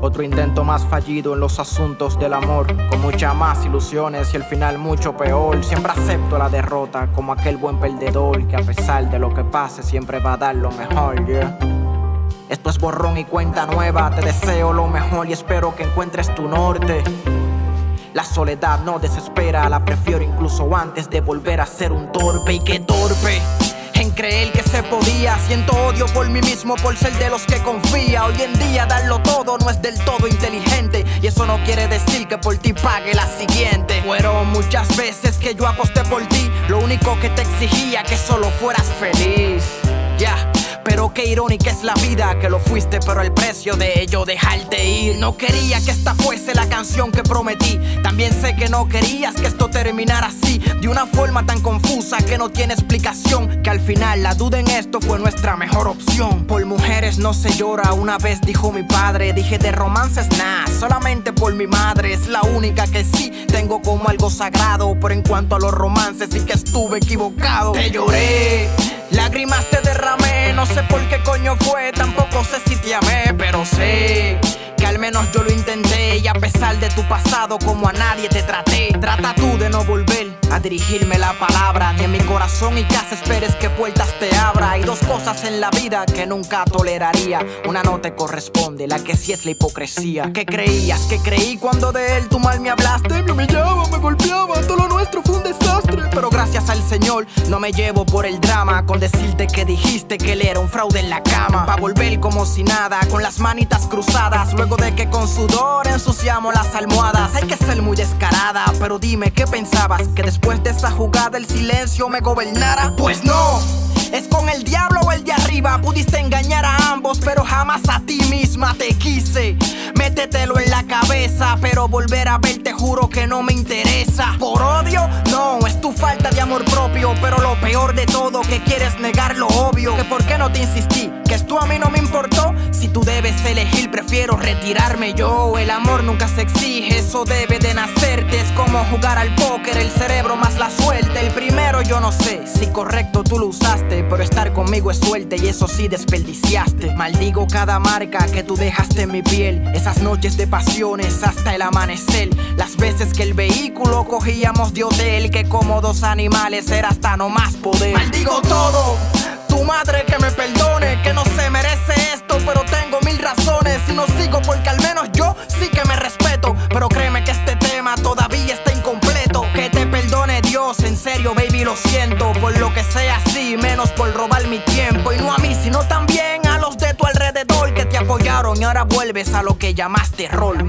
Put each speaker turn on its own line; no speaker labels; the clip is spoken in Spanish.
Otro intento más fallido en los asuntos del amor, con muchas más ilusiones y el final mucho peor. Siempre acepto la derrota como aquel buen perdedor que a pesar de lo que pase siempre va a dar lo mejor. Esto es borrón y cuenta nueva, te deseo lo mejor y espero que encuentres tu norte. La soledad no desespera, la prefiero incluso antes de volver a ser un torpe y que torpe creer que se podía. Siento odio por mí mismo por ser de los que confía. Hoy en día darlo todo no es del todo inteligente. Y eso no quiere decir que por ti pague la siguiente. Fueron muchas veces que yo aposté por ti. Lo único que te exigía que solo fueras feliz. Pero qué irónica es la vida que lo fuiste, pero el precio de ello dejarte ir. No quería que esta fuese la canción que prometí. También sé que no querías que esto terminara así, de una forma tan confusa que no tiene explicación. Que al final la duda en esto fue nuestra mejor opción. Por mujeres no se llora, una vez dijo mi padre. Dije de romances nada, solamente por mi madre. Es la única que sí tengo como algo sagrado. Pero en cuanto a los romances, sí que estuve equivocado. Te lloré. Lágrimas te tampoco sé si te amé, pero sé que al menos yo lo intenté y a pesar de tu pasado como a nadie te traté, dirigirme la palabra en mi corazón y casa esperes que puertas te abra. Hay dos cosas en la vida que nunca toleraría, una no te corresponde, la que sí es la hipocresía. ¿Qué creías? que creí cuando de él tú mal me hablaste? Me humillaba, me golpeaba, todo lo nuestro fue un desastre, pero gracias al Señor no me llevo por el drama con decirte que dijiste que él era un fraude en la cama. Pa' volver como si nada, con las manitas cruzadas, luego de que con sudor ensuciamos las almohadas. Hay que ser muy descarada, pero dime qué pensabas, que después de esa jugada el silencio me gobernara. Pues no. Es con el diablo o el de arriba. Pudiste engañar a ambos, pero jamás a ti misma te quise. Métetelo en la cabeza, pero volver a verte juro que no me interesa. ¿Por odio? No, es tu falta de amor propio. Pero peor de todo, que quieres negar lo obvio. Que por qué no te insistí, que esto a mí no me importó. Si tú debes elegir, prefiero retirarme yo. El amor nunca se exige, eso debe de nacerte. Es como jugar al póker, el cerebro más la suerte. El primero yo no sé si correcto tú lo usaste, pero estar conmigo es suerte y eso sí desperdiciaste. Maldigo cada marca que tú dejaste en mi piel, esas noches de pasiones hasta el amanecer. Las que el vehículo cogíamos de hotel, que como dos animales era hasta no más poder. Maldigo todo. Tu madre que me perdone, que no se merece esto, pero tengo mil razones y no sigo porque al menos yo sí que me respeto. Pero créeme que este tema todavía está incompleto. Que te perdone Dios, en serio, baby, lo siento. Por lo que sea así, menos por robar mi tiempo. Y no a mí, sino también a los de tu alrededor que te apoyaron y ahora vuelves a lo que llamaste rol.